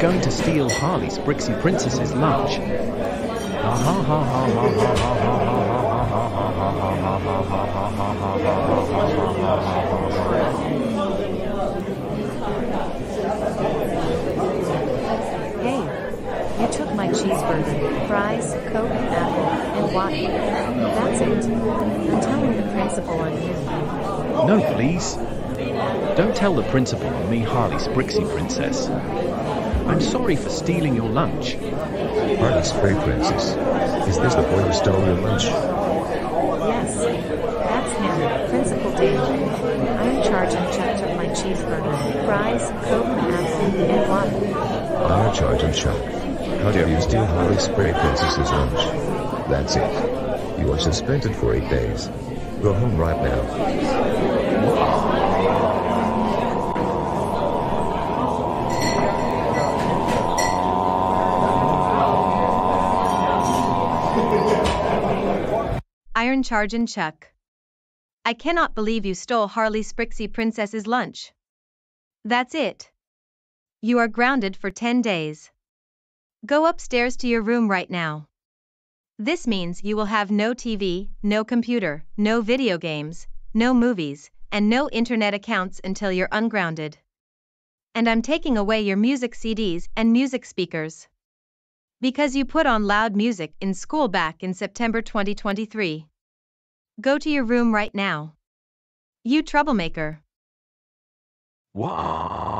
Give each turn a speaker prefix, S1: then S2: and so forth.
S1: Going to steal Harley Sprixie Princess's lunch.
S2: Hey, you took my cheeseburger, fries, Coke, apple, and water. That's it. I'm telling the principal on you.
S1: No, please. Don't tell the principal on me, Harley Sprixie Princess. I'm sorry for stealing your lunch.
S3: Harley Sprixie Princess. Is this the boy who stole your lunch?
S2: Yes, that's him, Principal Danger. I'm charging Chuck of my cheeseburger, fries, Coke, apple, and water.
S3: Our charge and Chuck. How dare you steal Harley Sprixie Princess's lunch? That's it. You are suspended for eight days. Go home right now.
S4: Iron Charge and Chuck. I cannot believe you stole Harley Sprixie Princess's lunch. That's it. You are grounded for 10 days. Go upstairs to your room right now. This means you will have no TV, no computer, no video games, no movies, and no internet accounts until you're ungrounded. And I'm taking away your music CDs and music speakers. Because you put on loud music in school back in September 2023. Go to your room right now. You troublemaker.
S1: Wow.